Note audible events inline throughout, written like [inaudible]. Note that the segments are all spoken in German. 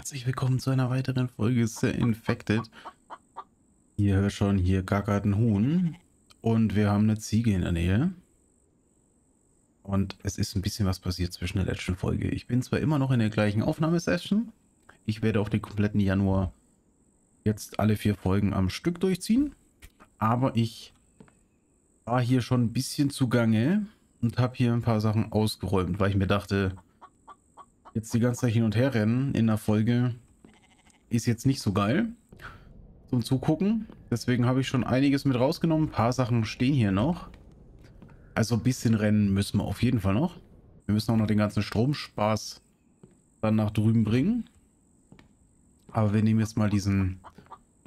herzlich willkommen zu einer weiteren Folge Infected. Ihr hört schon, hier gackert ein Huhn und wir haben eine Ziege in der Nähe. Und es ist ein bisschen was passiert zwischen der letzten Folge. Ich bin zwar immer noch in der gleichen Aufnahmesession. Ich werde auch den kompletten Januar jetzt alle vier Folgen am Stück durchziehen. Aber ich war hier schon ein bisschen zugange und habe hier ein paar Sachen ausgeräumt, weil ich mir dachte, jetzt die ganze Zeit hin und her rennen in der Folge ist jetzt nicht so geil zum Zugucken. Deswegen habe ich schon einiges mit rausgenommen. Ein paar Sachen stehen hier noch. Also ein bisschen rennen müssen wir auf jeden Fall noch. Wir müssen auch noch den ganzen Stromspaß dann nach drüben bringen. Aber wir nehmen jetzt mal diesen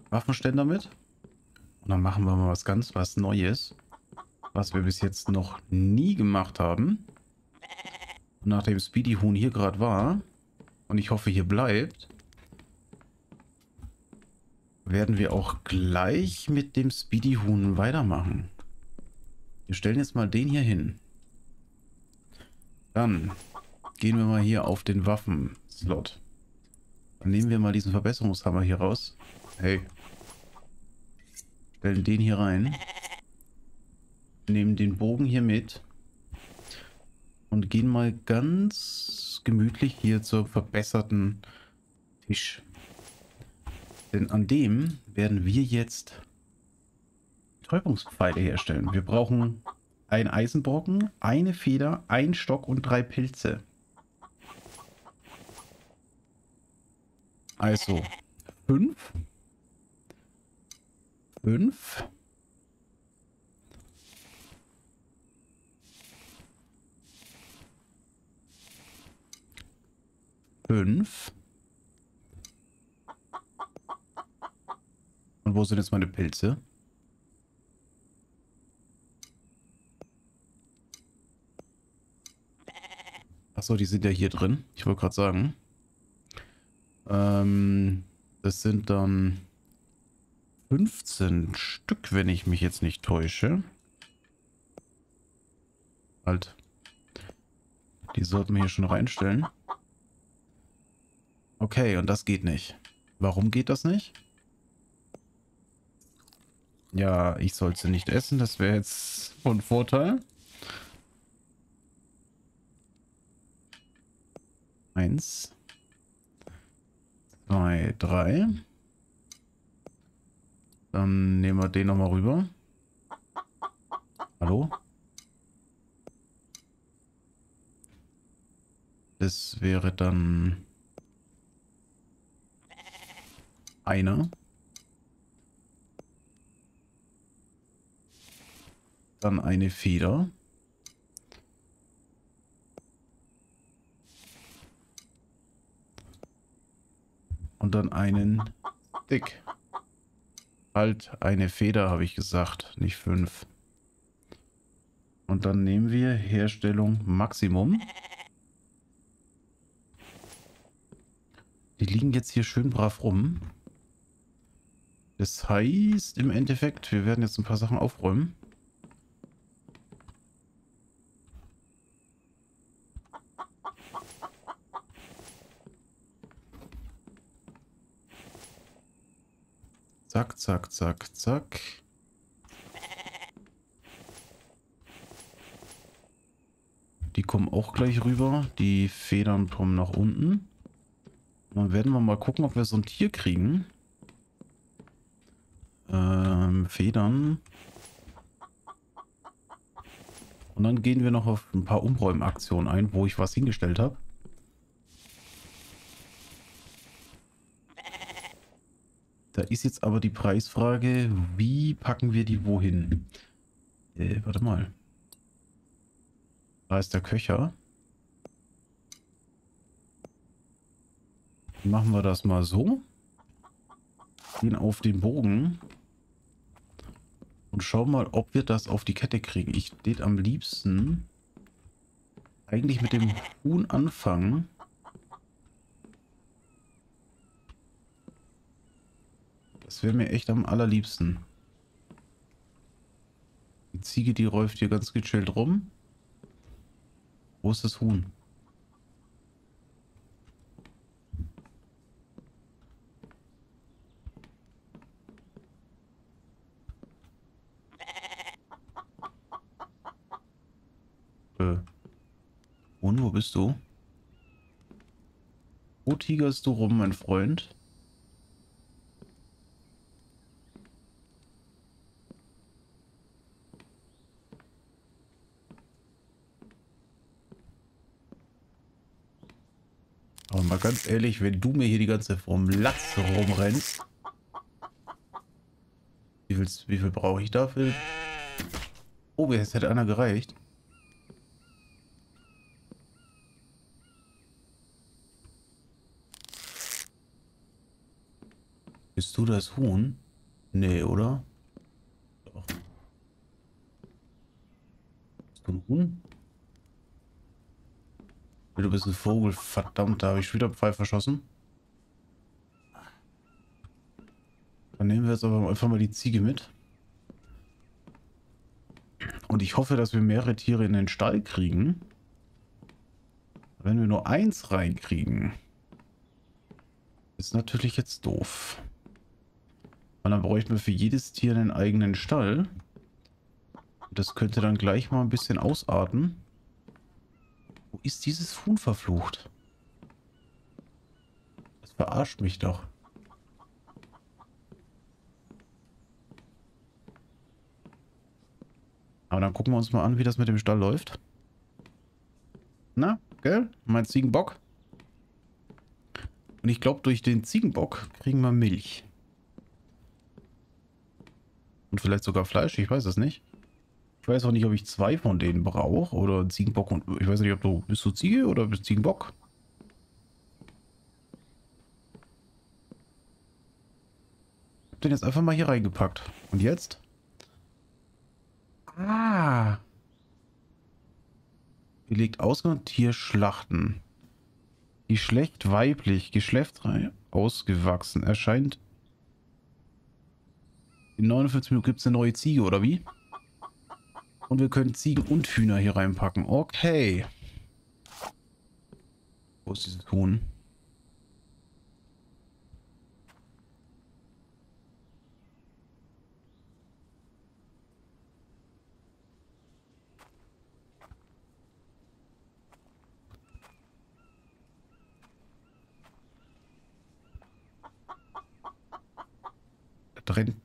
Waffenständer mit. Und dann machen wir mal was ganz was Neues. Was wir bis jetzt noch nie gemacht haben nachdem Speedy Huhn hier gerade war und ich hoffe hier bleibt, werden wir auch gleich mit dem Speedy Huhn weitermachen. Wir stellen jetzt mal den hier hin. Dann gehen wir mal hier auf den Waffenslot. Dann nehmen wir mal diesen Verbesserungshammer hier raus. Hey. Stellen den hier rein. Nehmen den Bogen hier mit und gehen mal ganz gemütlich hier zur verbesserten Tisch. Denn an dem werden wir jetzt Täubungspfeile herstellen. Wir brauchen ein Eisenbrocken, eine Feder, ein Stock und drei Pilze. Also fünf. Fünf. Fünf. Und wo sind jetzt meine Pilze? Achso, die sind ja hier drin. Ich wollte gerade sagen. Ähm, das sind dann 15 Stück, wenn ich mich jetzt nicht täusche. Halt. Die sollten wir hier schon reinstellen. Okay, und das geht nicht. Warum geht das nicht? Ja, ich sollte nicht essen. Das wäre jetzt von Vorteil. Eins. Zwei, drei. Dann nehmen wir den nochmal rüber. Hallo? Das wäre dann... Einer. Dann eine Feder. Und dann einen Dick. Halt eine Feder, habe ich gesagt, nicht fünf. Und dann nehmen wir Herstellung Maximum. Die liegen jetzt hier schön brav rum. Das heißt im Endeffekt, wir werden jetzt ein paar Sachen aufräumen. Zack, zack, zack, zack. Die kommen auch gleich rüber. Die Federn kommen nach unten. Dann werden wir mal gucken, ob wir so ein Tier kriegen. Ähm, Federn. Und dann gehen wir noch auf ein paar Umräumaktionen ein, wo ich was hingestellt habe. Da ist jetzt aber die Preisfrage, wie packen wir die wohin? Äh, warte mal. Da ist der Köcher. Machen wir das mal so. Gehen auf den Bogen. Und schauen mal, ob wir das auf die Kette kriegen. Ich würde am liebsten eigentlich mit dem Huhn anfangen. Das wäre mir echt am allerliebsten. Die Ziege, die läuft hier ganz gechillt rum. Wo ist das Huhn? Äh. Und wo bist du? Wo tigerst du rum, mein Freund? Aber mal ganz ehrlich, wenn du mir hier die ganze vom Latz rumrennst. Wie viel, wie viel brauche ich dafür? Oh, jetzt hätte einer gereicht. Bist du das Huhn? Nee, oder? Doch. Bist du ein Huhn? Du bist ein Vogel. Verdammt, da habe ich wieder Pfeil verschossen. Dann nehmen wir jetzt aber einfach mal die Ziege mit. Und ich hoffe, dass wir mehrere Tiere in den Stall kriegen. Wenn wir nur eins reinkriegen, ist natürlich jetzt doof. Und dann bräuchten wir für jedes Tier einen eigenen Stall. Das könnte dann gleich mal ein bisschen ausarten. Wo ist dieses Huhn verflucht? Das verarscht mich doch. Aber dann gucken wir uns mal an, wie das mit dem Stall läuft. Na, gell? Mein Ziegenbock. Und ich glaube, durch den Ziegenbock kriegen wir Milch. Und vielleicht sogar Fleisch, ich weiß es nicht. Ich weiß auch nicht, ob ich zwei von denen brauche oder Ziegenbock und ich weiß nicht, ob du bist du Ziege oder bist Ziegenbock? Ich hab den jetzt einfach mal hier reingepackt. Und jetzt? Ah. Belegt Ausgang Tierschlachten. Geschlecht weiblich, geschlechtsreich ausgewachsen. Erscheint in 49 Minuten gibt es eine neue Ziege, oder wie? Und wir können Ziegen und Hühner hier reinpacken. Okay. Wo ist dieses Huhn? rennt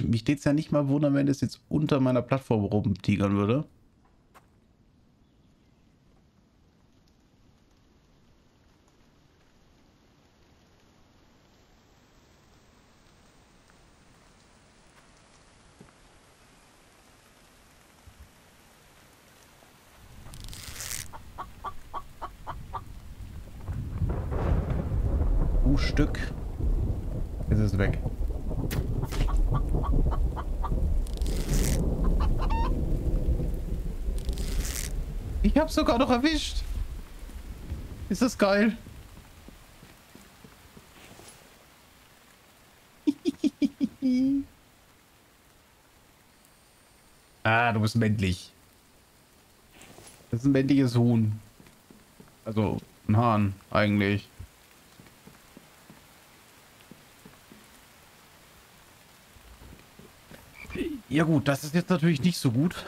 mich steht es ja nicht mal wundern, wenn es jetzt unter meiner Plattform rumtigern würde. Stück. Ist es weg. Hab's sogar noch erwischt. Ist das geil? [laughs] ah, du bist männlich. Das ist ein männliches Huhn. Also ein Hahn eigentlich. Ja gut, das ist jetzt natürlich nicht so gut.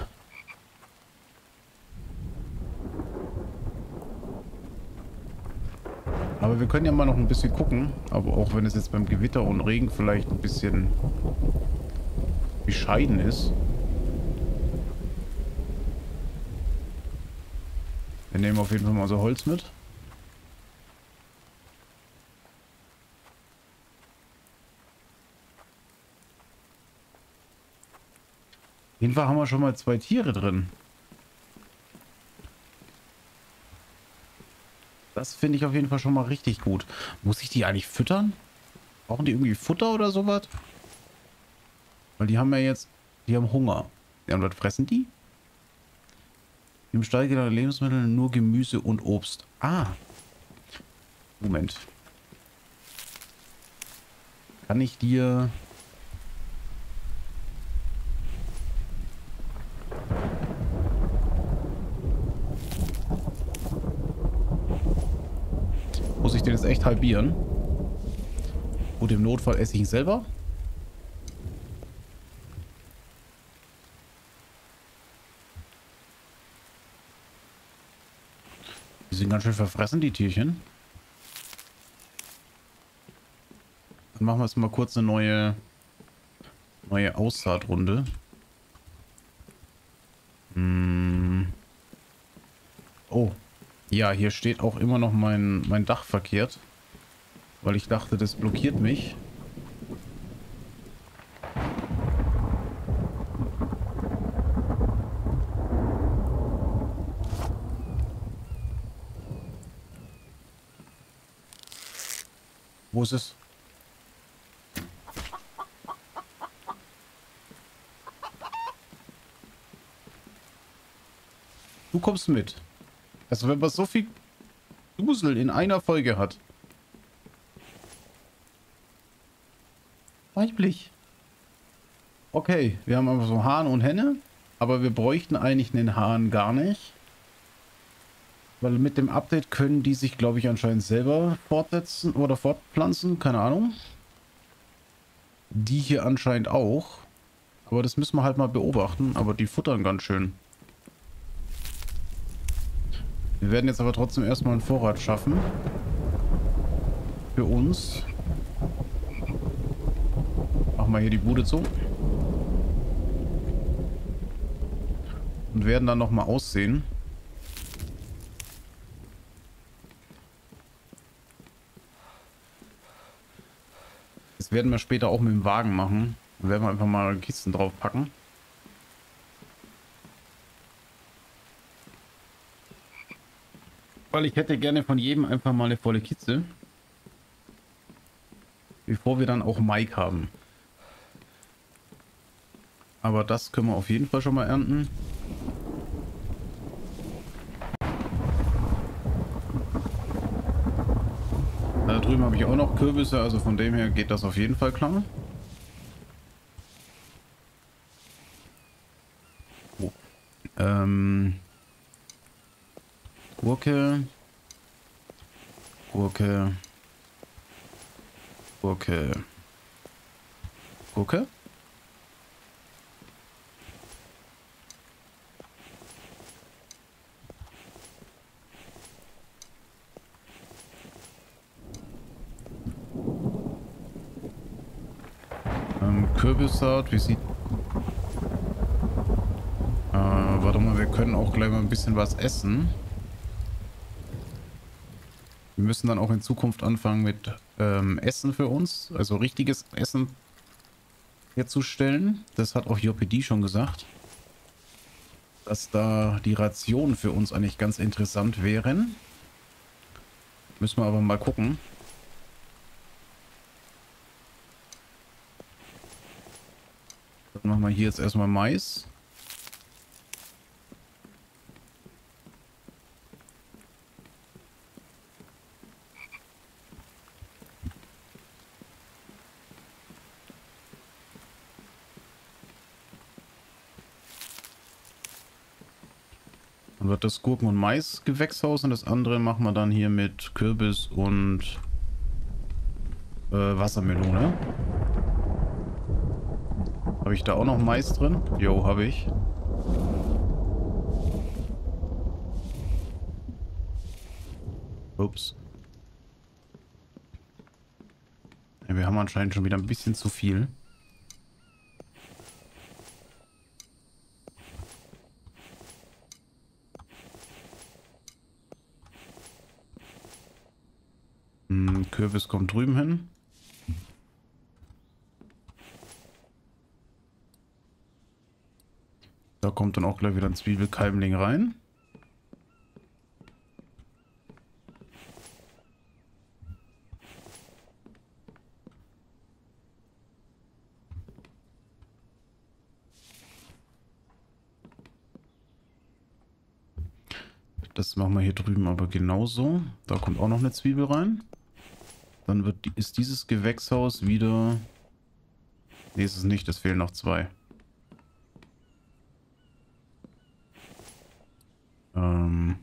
Aber wir können ja mal noch ein bisschen gucken. Aber auch wenn es jetzt beim Gewitter und Regen vielleicht ein bisschen bescheiden ist. Wir nehmen auf jeden Fall mal unser Holz mit. Auf jeden Fall haben wir schon mal zwei Tiere drin. Das finde ich auf jeden Fall schon mal richtig gut. Muss ich die eigentlich füttern? Brauchen die irgendwie Futter oder sowas? Weil die haben ja jetzt, die haben Hunger. Ja, und was fressen die? Im Stall geht Lebensmittel nur Gemüse und Obst. Ah. Moment. Kann ich dir echt halbieren. Und im Notfall esse ich ihn selber. Die sind ganz schön verfressen, die Tierchen. Dann machen wir jetzt mal kurz eine neue, neue Aussaatrunde. Hm. Oh. Ja, hier steht auch immer noch mein, mein Dach verkehrt. Weil ich dachte, das blockiert mich. Wo ist es? Du kommst mit. Also wenn man so viel Dusel in einer Folge hat. Weiblich. Okay, wir haben einfach so Hahn und Henne. Aber wir bräuchten eigentlich einen Hahn gar nicht. Weil mit dem Update können die sich, glaube ich, anscheinend selber fortsetzen oder fortpflanzen. Keine Ahnung. Die hier anscheinend auch. Aber das müssen wir halt mal beobachten. Aber die futtern ganz schön. Wir werden jetzt aber trotzdem erstmal einen Vorrat schaffen. Für uns. Machen wir hier die Bude zu. Und werden dann nochmal aussehen. Das werden wir später auch mit dem Wagen machen. Dann werden wir einfach mal Kisten drauf packen. Weil ich hätte gerne von jedem einfach mal eine volle Kiste. Bevor wir dann auch Mike haben. Aber das können wir auf jeden Fall schon mal ernten. Da drüben habe ich auch noch Kürbisse, also von dem her geht das auf jeden Fall klar. Oh. Ähm... Gurke. Gurke. Gurke. Gurke? Ähm, Kürbissaat, wie sieht... Äh, warte mal, wir können auch gleich mal ein bisschen was essen. Wir müssen dann auch in Zukunft anfangen mit ähm, Essen für uns, also richtiges Essen herzustellen. Das hat auch JPD schon gesagt, dass da die Rationen für uns eigentlich ganz interessant wären. Müssen wir aber mal gucken. Machen wir hier jetzt erstmal Mais. Dann wird das Gurken- und Mais-Gewächshaus und das andere machen wir dann hier mit Kürbis und äh, Wassermelone. Habe ich da auch noch Mais drin? Jo, habe ich. Ups. Ja, wir haben anscheinend schon wieder ein bisschen zu viel. Kürbis kommt drüben hin. Da kommt dann auch gleich wieder ein Zwiebelkeimling rein. Das machen wir hier drüben aber genauso. Da kommt auch noch eine Zwiebel rein. Dann wird, ist dieses Gewächshaus wieder... Ne, ist es nicht. Es fehlen noch zwei. Ähm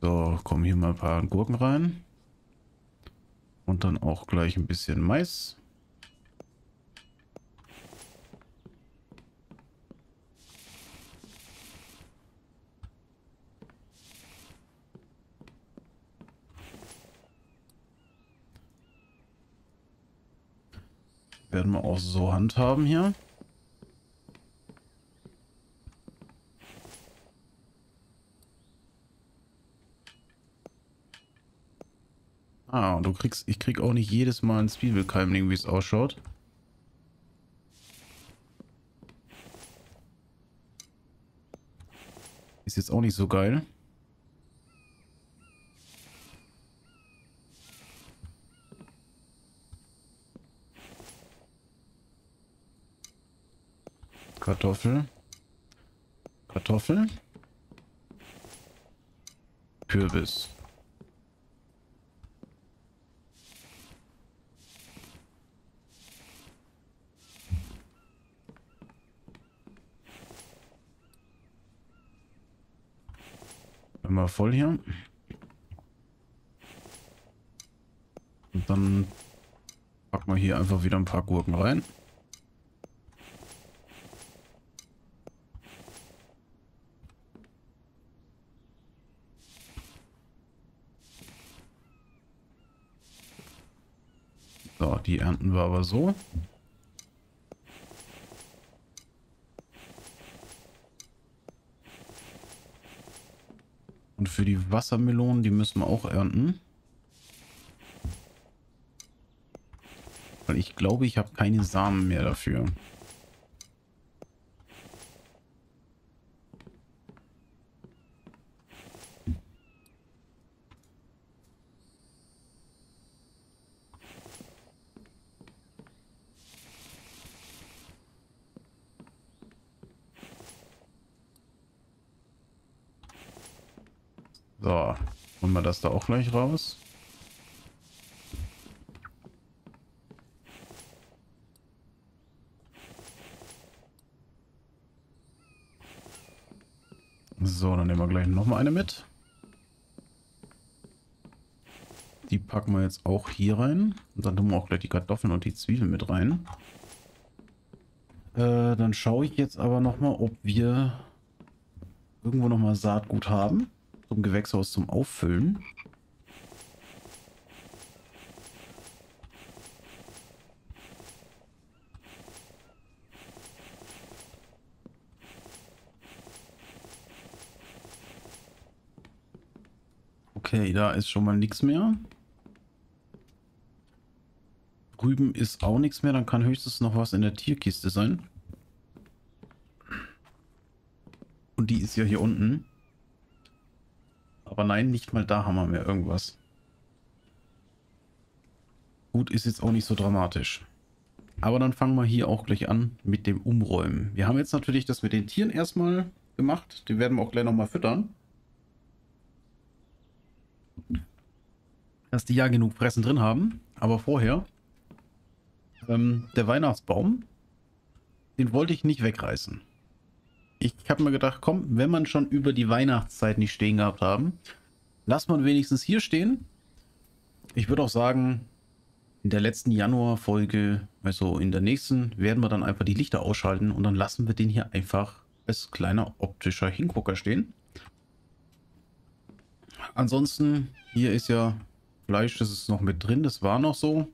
so, kommen hier mal ein paar Gurken rein. Und dann auch gleich ein bisschen Mais. Werden wir auch so handhaben hier. Ah, und du kriegst, ich krieg auch nicht jedes Mal ein Zwiebelkeimling, wie es ausschaut. Ist jetzt auch nicht so geil. Kartoffel. Kartoffel. Kürbis. Immer voll hier. Und dann packen wir hier einfach wieder ein paar Gurken rein. So, die ernten wir aber so. Für die Wassermelonen, die müssen wir auch ernten. Weil ich glaube, ich habe keine Samen mehr dafür. So, holen wir das da auch gleich raus. So, dann nehmen wir gleich noch mal eine mit. Die packen wir jetzt auch hier rein. Und dann tun wir auch gleich die Kartoffeln und die Zwiebeln mit rein. Äh, dann schaue ich jetzt aber noch mal, ob wir irgendwo noch mal Saatgut haben zum Gewächshaus zum Auffüllen. Okay, da ist schon mal nichts mehr. Drüben ist auch nichts mehr, dann kann höchstens noch was in der Tierkiste sein. Und die ist ja hier unten. Aber nein, nicht mal da haben wir mehr irgendwas. Gut, ist jetzt auch nicht so dramatisch. Aber dann fangen wir hier auch gleich an mit dem Umräumen. Wir haben jetzt natürlich das mit den Tieren erstmal gemacht. Die werden wir auch gleich nochmal füttern. Dass die ja genug Fressen drin haben. Aber vorher, ähm, der Weihnachtsbaum, den wollte ich nicht wegreißen ich habe mir gedacht, komm, wenn man schon über die Weihnachtszeit nicht stehen gehabt haben, lass man wenigstens hier stehen. Ich würde auch sagen, in der letzten Januar-Folge, also in der nächsten, werden wir dann einfach die Lichter ausschalten und dann lassen wir den hier einfach als kleiner optischer Hingucker stehen. Ansonsten, hier ist ja Fleisch, das ist noch mit drin, das war noch so.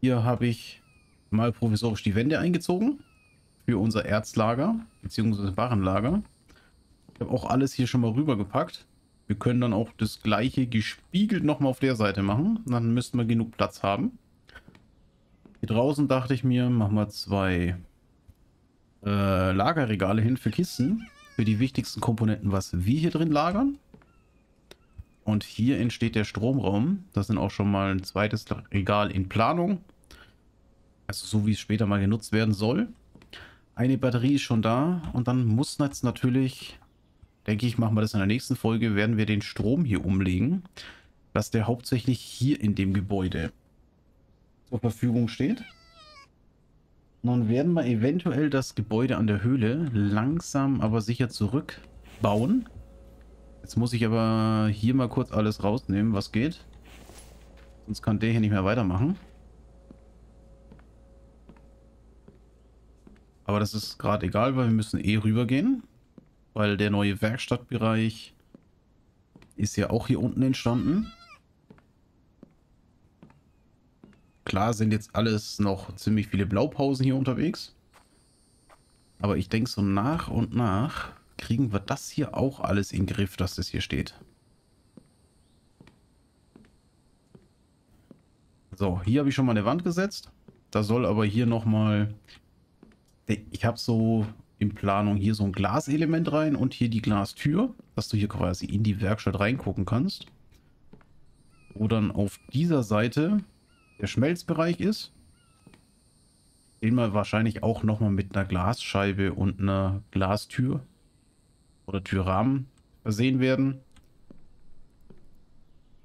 Hier habe ich mal provisorisch die Wände eingezogen für unser Erzlager, beziehungsweise Warenlager. Ich habe auch alles hier schon mal rübergepackt. Wir können dann auch das gleiche gespiegelt nochmal auf der Seite machen. Dann müssten wir genug Platz haben. Hier draußen dachte ich mir, machen wir zwei äh, Lagerregale hin für Kisten. Für die wichtigsten Komponenten, was wir hier drin lagern. Und hier entsteht der Stromraum. Das sind auch schon mal ein zweites Regal in Planung. Also so wie es später mal genutzt werden soll. Eine Batterie ist schon da und dann muss jetzt natürlich, denke ich, machen wir das in der nächsten Folge, werden wir den Strom hier umlegen, dass der hauptsächlich hier in dem Gebäude zur Verfügung steht. Nun werden wir eventuell das Gebäude an der Höhle langsam aber sicher zurückbauen. Jetzt muss ich aber hier mal kurz alles rausnehmen, was geht. Sonst kann der hier nicht mehr weitermachen. Aber das ist gerade egal, weil wir müssen eh rübergehen. Weil der neue Werkstattbereich ist ja auch hier unten entstanden. Klar sind jetzt alles noch ziemlich viele Blaupausen hier unterwegs. Aber ich denke so nach und nach kriegen wir das hier auch alles in den Griff, dass das hier steht. So, hier habe ich schon mal eine Wand gesetzt. Da soll aber hier nochmal... Ich habe so in Planung hier so ein Glaselement rein und hier die Glastür, dass du hier quasi in die Werkstatt reingucken kannst. Wo dann auf dieser Seite der Schmelzbereich ist. Den wir wahrscheinlich auch nochmal mit einer Glasscheibe und einer Glastür oder Türrahmen versehen werden.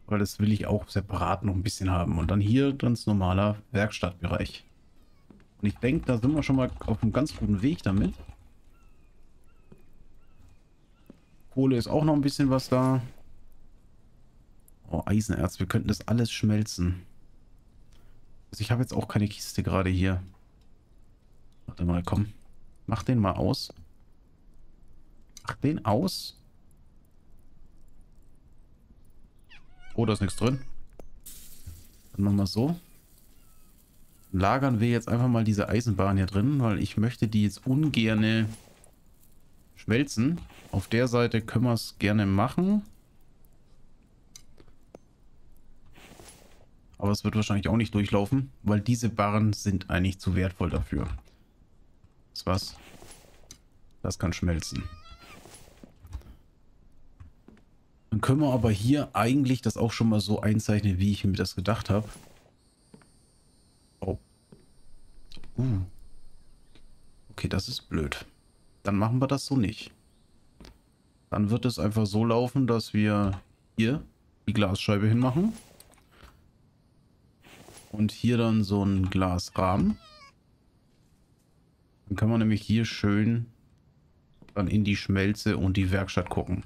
Weil das will ich auch separat noch ein bisschen haben. Und dann hier ganz normaler Werkstattbereich. Und ich denke, da sind wir schon mal auf einem ganz guten Weg damit. Kohle ist auch noch ein bisschen was da. Oh, Eisenerz. Wir könnten das alles schmelzen. Also ich habe jetzt auch keine Kiste gerade hier. Warte mal, komm. Mach den mal aus. Den aus. Oh, da ist nichts drin. Dann machen wir so. Lagern wir jetzt einfach mal diese Eisenbahn hier drin, weil ich möchte die jetzt ungerne schmelzen. Auf der Seite können wir es gerne machen. Aber es wird wahrscheinlich auch nicht durchlaufen, weil diese Barren sind eigentlich zu wertvoll dafür. Das was? Das kann schmelzen. Dann können wir aber hier eigentlich das auch schon mal so einzeichnen, wie ich mir das gedacht habe. Oh. Uh. Okay, das ist blöd. Dann machen wir das so nicht. Dann wird es einfach so laufen, dass wir hier die Glasscheibe hinmachen. Und hier dann so ein Glasrahmen. Dann kann man nämlich hier schön dann in die Schmelze und die Werkstatt gucken.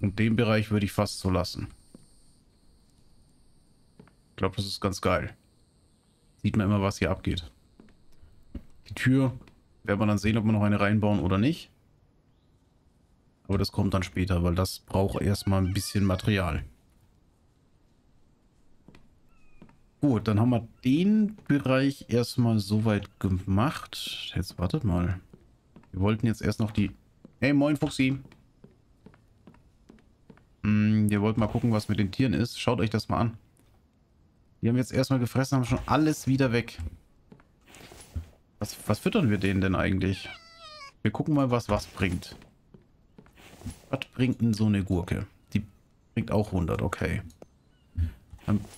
Und den Bereich würde ich fast so lassen. Ich glaube, das ist ganz geil. Sieht man immer, was hier abgeht. Die Tür werden wir dann sehen, ob wir noch eine reinbauen oder nicht. Aber das kommt dann später, weil das braucht erstmal ein bisschen Material. Gut, dann haben wir den Bereich erstmal soweit gemacht. Jetzt wartet mal. Wir wollten jetzt erst noch die... Hey, moin Fuchsi. Hm, wir wollten mal gucken, was mit den Tieren ist. Schaut euch das mal an. Die haben jetzt erstmal gefressen, haben schon alles wieder weg. Was, was füttern wir denen denn eigentlich? Wir gucken mal, was was bringt. Was bringt denn so eine Gurke? Die bringt auch 100, okay.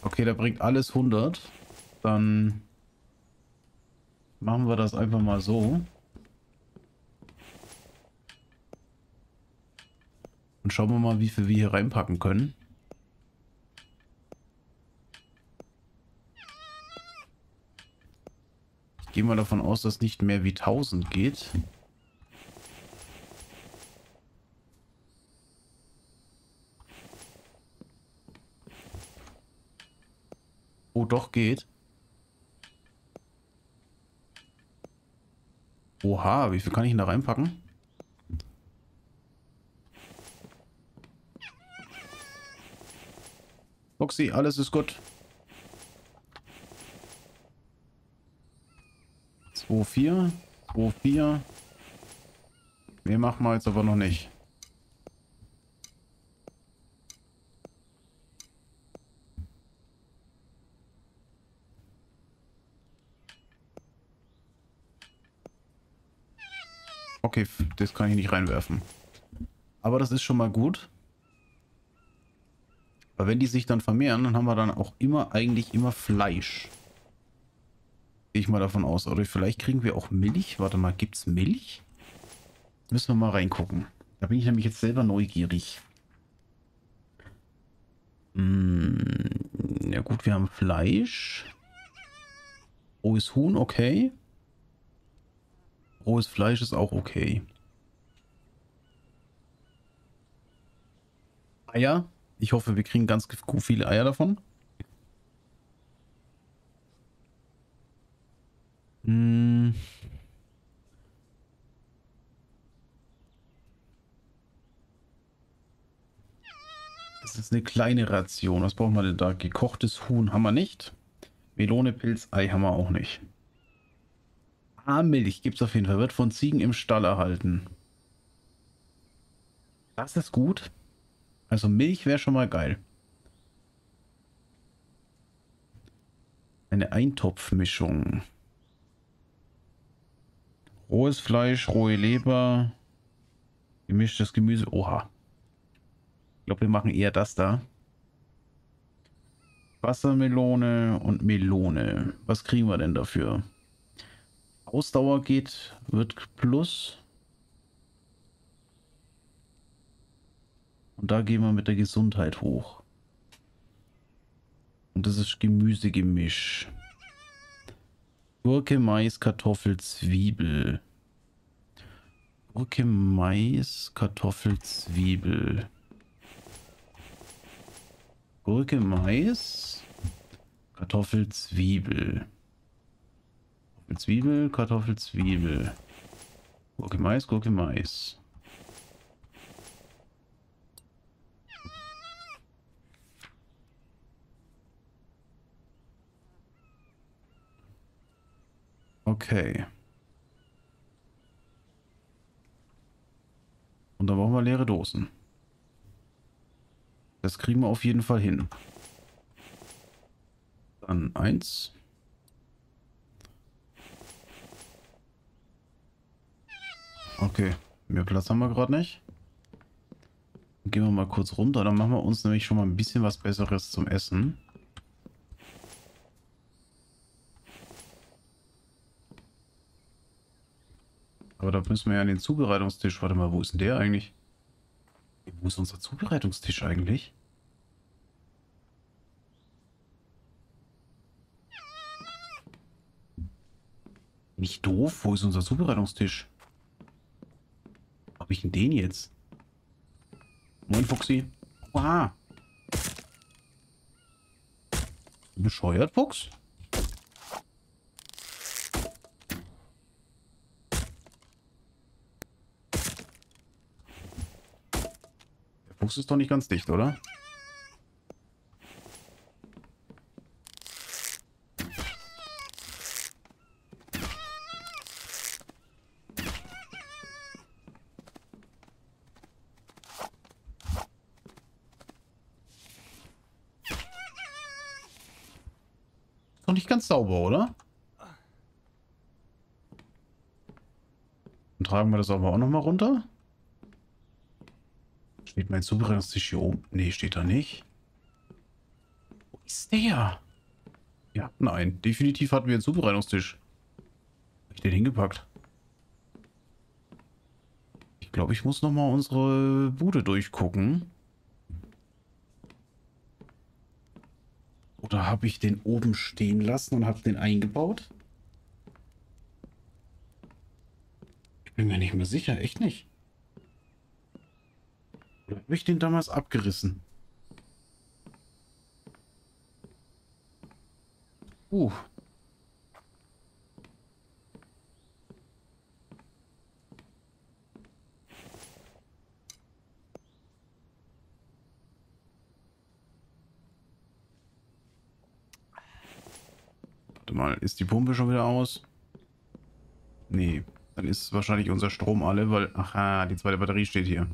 Okay, da bringt alles 100. Dann machen wir das einfach mal so. Und schauen wir mal, wie viel wir hier reinpacken können. Ich gehe mal davon aus, dass nicht mehr wie 1000 geht. Oh, doch geht. Oha, wie viel kann ich denn da reinpacken? Foxy, alles ist gut. 2, 4, 2, 4. Mehr machen wir jetzt aber noch nicht. Okay, das kann ich nicht reinwerfen. Aber das ist schon mal gut. Weil wenn die sich dann vermehren, dann haben wir dann auch immer, eigentlich immer Fleisch. Gehe ich mal davon aus. Oder vielleicht kriegen wir auch Milch. Warte mal, gibt es Milch? Müssen wir mal reingucken. Da bin ich nämlich jetzt selber neugierig. Hm, ja gut, wir haben Fleisch. Rohes Huhn, okay. Rohes Fleisch ist auch okay. Eier. Ich hoffe, wir kriegen ganz viele Eier davon. Hm. Das ist eine kleine Ration. Was brauchen wir denn da? Gekochtes Huhn haben wir nicht. Melone, Pilz, Ei haben wir auch nicht. Ah, Milch gibt es auf jeden Fall. Wird von Ziegen im Stall erhalten. Das ist gut. Also Milch wäre schon mal geil. Eine Eintopfmischung. Rohes Fleisch, rohe Leber, gemischtes Gemüse. Oha. Ich glaube, wir machen eher das da. Wassermelone und Melone. Was kriegen wir denn dafür? Ausdauer geht, wird plus. Und da gehen wir mit der Gesundheit hoch. Und das ist Gemüsegemisch. Gurke, Mais, Kartoffel, Zwiebel. Gurke, Mais, Kartoffel, Zwiebel. Gurke, Mais, Kartoffel, Zwiebel. Zwiebel, Kartoffel, Zwiebel. Gurke, Mais, Gurke, Mais. Okay. Und dann brauchen wir leere Dosen. Das kriegen wir auf jeden Fall hin. Dann eins. Okay, mehr Platz haben wir gerade nicht. Gehen wir mal kurz runter, dann machen wir uns nämlich schon mal ein bisschen was Besseres zum Essen. Aber da müssen wir ja an den Zubereitungstisch. Warte mal, wo ist denn der eigentlich? Wo ist unser Zubereitungstisch eigentlich? Nicht doof, wo ist unser Zubereitungstisch? habe ich denn den jetzt? Moin, Fuchsi. Oha. Bescheuert, Fuchs? Fuchs ist doch nicht ganz dicht, oder? ganz sauber, oder? Dann tragen wir das aber auch nochmal runter. Steht mein Zubereitungstisch hier oben? Nee, steht da nicht. Wo ist der? Ja, nein. Definitiv hatten wir einen Zubereitungstisch. Hab ich den hingepackt? Ich glaube, ich muss nochmal unsere Bude durchgucken. Oder habe ich den oben stehen lassen und habe den eingebaut? Ich bin mir nicht mehr sicher, echt nicht. Oder habe ich den damals abgerissen? Uh. mal, ist die Pumpe schon wieder aus? Nee, dann ist wahrscheinlich unser Strom alle, weil... Aha, die zweite Batterie steht hier.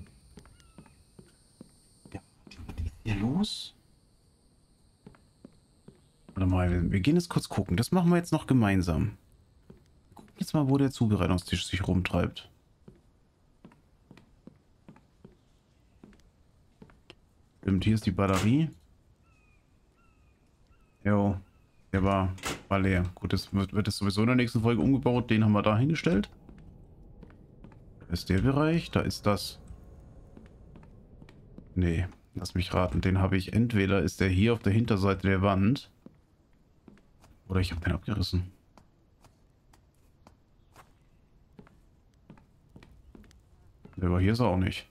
Ja, was ist hier los? Warte mal, wir, gehen jetzt kurz gucken. Das machen wir jetzt noch gemeinsam. Gucken jetzt mal, wo der Zubereitungstisch sich rumtreibt. Stimmt, hier ist die Batterie. Jo, der war, war leer. Gut, das wird, wird das sowieso in der nächsten Folge umgebaut. Den haben wir da hingestellt. Da ist der Bereich. Da ist das. Nee, lass mich raten. Den habe ich entweder ist der hier auf der Hinterseite der Wand. Oder ich habe den abgerissen. Der war hier ist er auch nicht.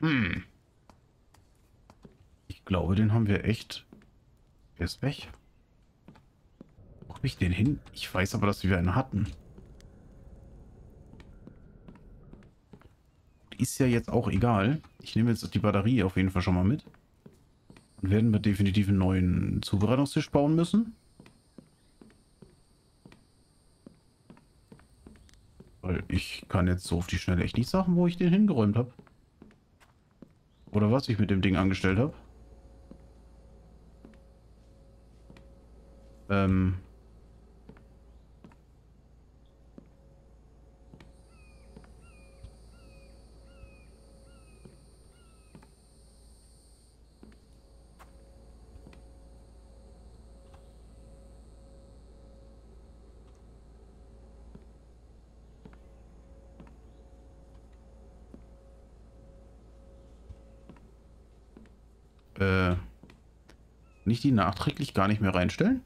Hm. Ich glaube, den haben wir echt... Der ist weg. habe ich den hin? Ich weiß aber, dass wir einen hatten. Ist ja jetzt auch egal. Ich nehme jetzt die Batterie auf jeden Fall schon mal mit. Dann werden wir definitiv einen neuen Zubereitungstisch bauen müssen. Weil ich kann jetzt so auf die Schnelle echt nicht sagen, wo ich den hingeräumt habe. Oder was ich mit dem Ding angestellt habe. Ähm... Äh, nicht die nachträglich gar nicht mehr reinstellen?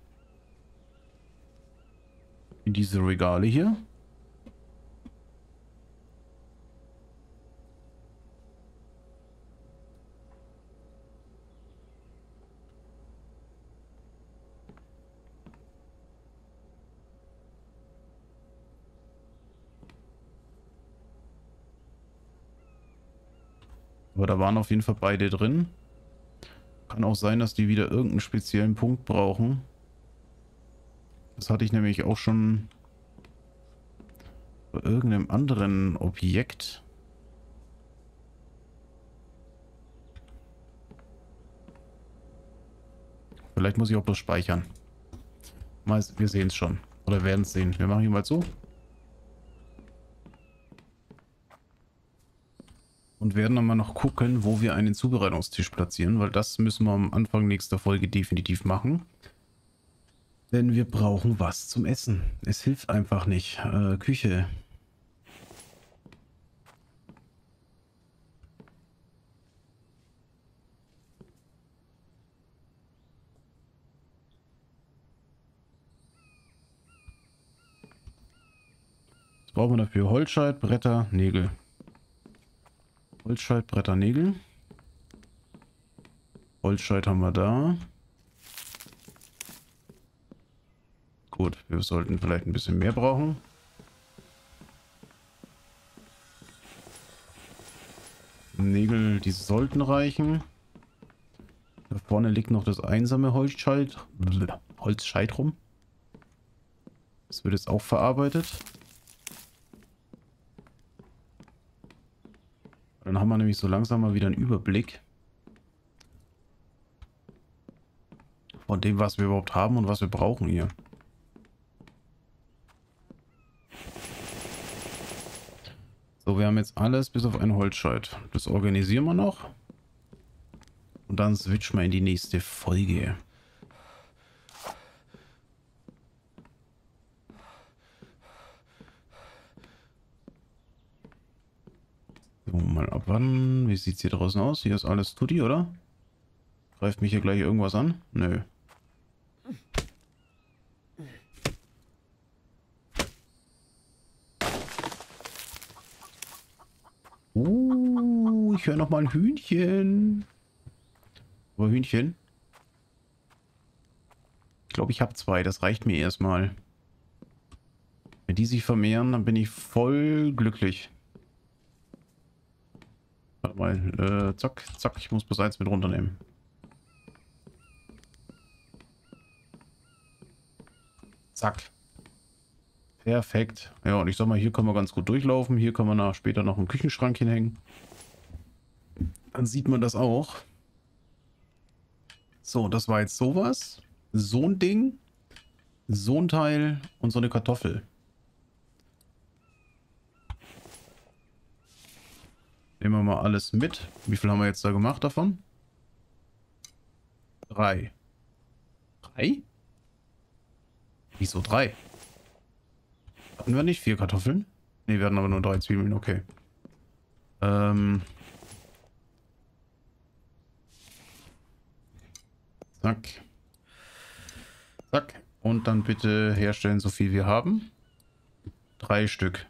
In diese Regale hier? Aber da waren auf jeden Fall beide drin. Kann auch sein, dass die wieder irgendeinen speziellen Punkt brauchen. Das hatte ich nämlich auch schon bei irgendeinem anderen Objekt. Vielleicht muss ich auch bloß speichern. Mal, wir sehen es schon. Oder werden es sehen. Wir machen hier mal so. Und werden dann mal noch gucken, wo wir einen Zubereitungstisch platzieren, weil das müssen wir am Anfang nächster Folge definitiv machen. Denn wir brauchen was zum Essen. Es hilft einfach nicht. Äh, Küche. Was brauchen wir dafür? Holzscheit, Bretter, Nägel. Holzscheit, Bretter, Nägel. Holzscheit haben wir da. Gut, wir sollten vielleicht ein bisschen mehr brauchen. Nägel, die sollten reichen. Da vorne liegt noch das einsame Holzscheit, Holzscheit rum. Das wird jetzt auch verarbeitet. Dann haben wir nämlich so langsam mal wieder einen Überblick von dem, was wir überhaupt haben und was wir brauchen hier. So, wir haben jetzt alles bis auf einen Holzscheit. Das organisieren wir noch. Und dann switchen wir in die nächste Folge. So, mal abwarten. Wie sieht es hier draußen aus? Hier ist alles Tutti, oder? Greift mich hier gleich irgendwas an? Nö. Uh, ich höre noch mal ein Hühnchen. Aber Hühnchen? Ich glaube, ich habe zwei. Das reicht mir erstmal. Wenn die sich vermehren, dann bin ich voll glücklich. Warte mal. Äh, zack, zack. Ich muss bis eins mit runternehmen. Zack. Perfekt. Ja, und ich sag mal, hier können wir ganz gut durchlaufen. Hier können wir nach später noch ein Küchenschrank hinhängen. Dann sieht man das auch. So, das war jetzt sowas. So ein Ding. So ein Teil und so eine Kartoffel. Nehmen wir mal alles mit. Wie viel haben wir jetzt da gemacht davon? Drei. Drei? Wieso drei? Hatten wir nicht vier Kartoffeln? Ne, wir hatten aber nur drei Zwiebeln, okay. Ähm. Zack. Zack. Und dann bitte herstellen, so viel wir haben. Drei Stück.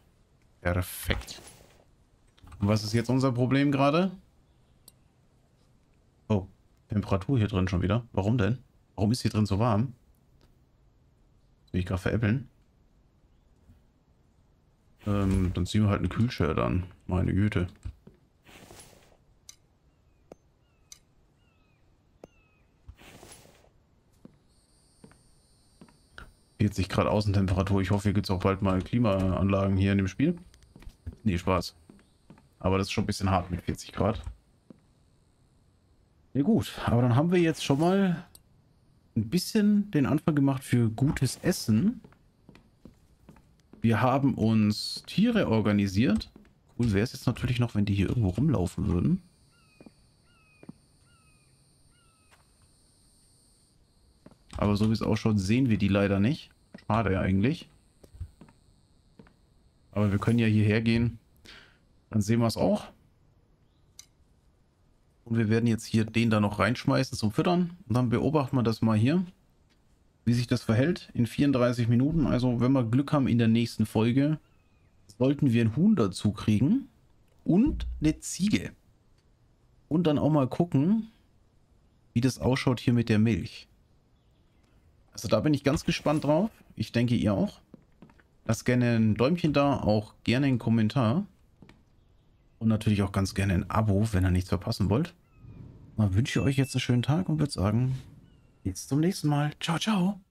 Perfekt. Und was ist jetzt unser Problem gerade? Oh, Temperatur hier drin schon wieder. Warum denn? Warum ist hier drin so warm? bin ich gerade veräppeln. Ähm, dann ziehen wir halt eine Kühlschere dann. Meine Güte. 40 Grad Außentemperatur. Ich hoffe, hier gibt es auch bald mal Klimaanlagen hier in dem Spiel. Nee, Spaß. Aber das ist schon ein bisschen hart mit 40 Grad. Ja gut, aber dann haben wir jetzt schon mal ein bisschen den Anfang gemacht für gutes Essen. Wir haben uns Tiere organisiert. Cool wäre es jetzt natürlich noch, wenn die hier irgendwo rumlaufen würden. Aber so wie es ausschaut, sehen wir die leider nicht. Schade eigentlich. Aber wir können ja hierher gehen. Dann sehen wir es auch. Und wir werden jetzt hier den da noch reinschmeißen zum Füttern. Und dann beobachten wir das mal hier, wie sich das verhält in 34 Minuten. Also wenn wir Glück haben in der nächsten Folge, sollten wir ein Huhn dazu kriegen und eine Ziege. Und dann auch mal gucken, wie das ausschaut hier mit der Milch. Also da bin ich ganz gespannt drauf. Ich denke, ihr auch. Lasst gerne ein Däumchen da, auch gerne einen Kommentar. Und natürlich auch ganz gerne ein Abo, wenn ihr nichts verpassen wollt. Dann wünsche ich euch jetzt einen schönen Tag und würde sagen, bis zum nächsten Mal. Ciao, ciao.